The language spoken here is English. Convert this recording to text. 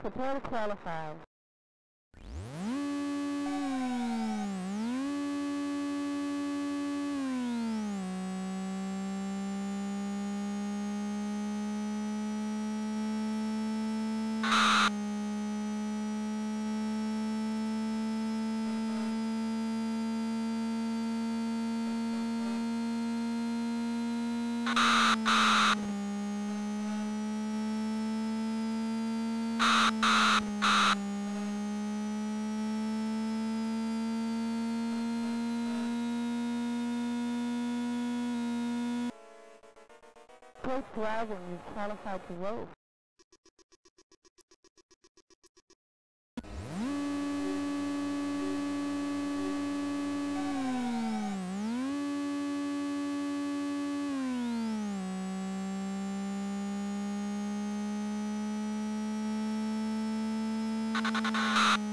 Prepare to qualify. Safe driving, you qualified to vote. you